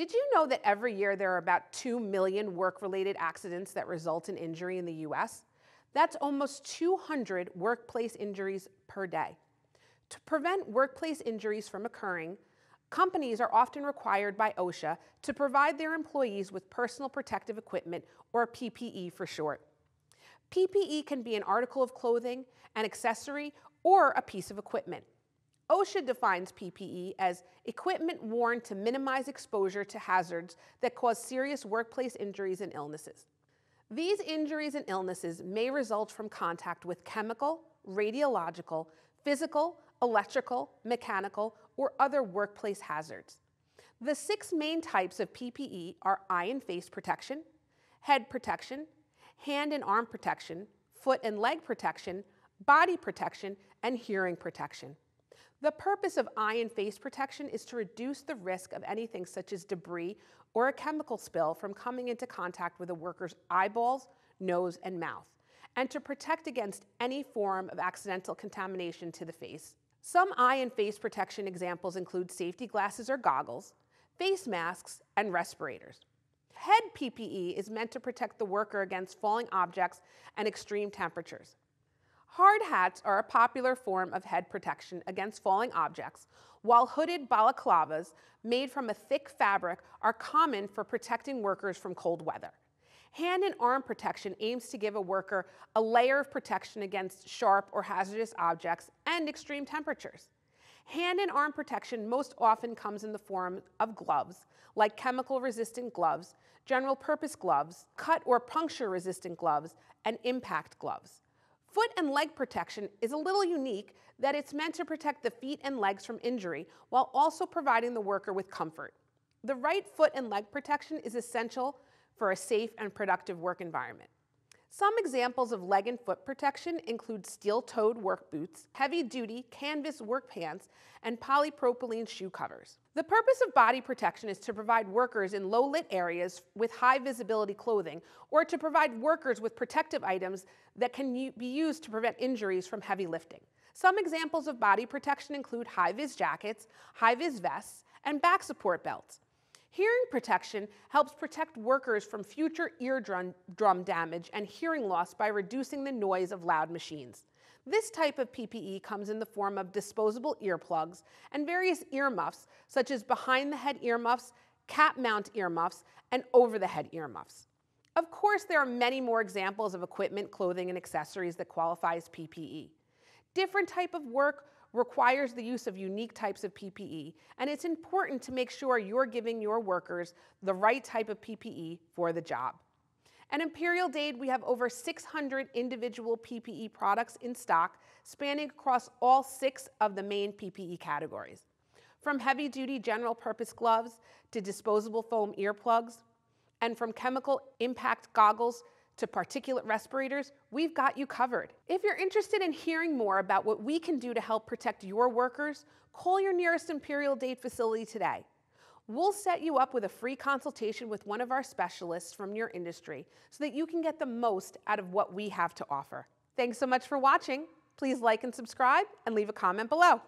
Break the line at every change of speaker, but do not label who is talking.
Did you know that every year there are about 2 million work related accidents that result in injury in the US? That's almost 200 workplace injuries per day. To prevent workplace injuries from occurring, companies are often required by OSHA to provide their employees with personal protective equipment, or PPE for short. PPE can be an article of clothing, an accessory, or a piece of equipment. OSHA defines PPE as equipment worn to minimize exposure to hazards that cause serious workplace injuries and illnesses. These injuries and illnesses may result from contact with chemical, radiological, physical, electrical, mechanical, or other workplace hazards. The six main types of PPE are eye and face protection, head protection, hand and arm protection, foot and leg protection, body protection, and hearing protection. The purpose of eye and face protection is to reduce the risk of anything such as debris or a chemical spill from coming into contact with a worker's eyeballs, nose, and mouth, and to protect against any form of accidental contamination to the face. Some eye and face protection examples include safety glasses or goggles, face masks, and respirators. Head PPE is meant to protect the worker against falling objects and extreme temperatures. Hard hats are a popular form of head protection against falling objects, while hooded balaclavas made from a thick fabric are common for protecting workers from cold weather. Hand and arm protection aims to give a worker a layer of protection against sharp or hazardous objects and extreme temperatures. Hand and arm protection most often comes in the form of gloves, like chemical resistant gloves, general purpose gloves, cut or puncture resistant gloves, and impact gloves. Foot and leg protection is a little unique that it's meant to protect the feet and legs from injury while also providing the worker with comfort. The right foot and leg protection is essential for a safe and productive work environment. Some examples of leg and foot protection include steel-toed work boots, heavy-duty canvas work pants, and polypropylene shoe covers. The purpose of body protection is to provide workers in low-lit areas with high visibility clothing or to provide workers with protective items that can be used to prevent injuries from heavy lifting. Some examples of body protection include high-vis jackets, high-vis vests, and back support belts. Hearing protection helps protect workers from future eardrum drum damage and hearing loss by reducing the noise of loud machines. This type of PPE comes in the form of disposable earplugs and various earmuffs, such as behind the head earmuffs, cap mount earmuffs, and over the head earmuffs. Of course, there are many more examples of equipment, clothing, and accessories that qualify as PPE. Different type of work requires the use of unique types of PPE, and it's important to make sure you're giving your workers the right type of PPE for the job. At Imperial Dade, we have over 600 individual PPE products in stock, spanning across all six of the main PPE categories. From heavy duty general purpose gloves to disposable foam earplugs, and from chemical impact goggles to particulate respirators, we've got you covered. If you're interested in hearing more about what we can do to help protect your workers, call your nearest Imperial Dade facility today. We'll set you up with a free consultation with one of our specialists from your industry so that you can get the most out of what we have to offer. Thanks so much for watching. Please like and subscribe and leave a comment below.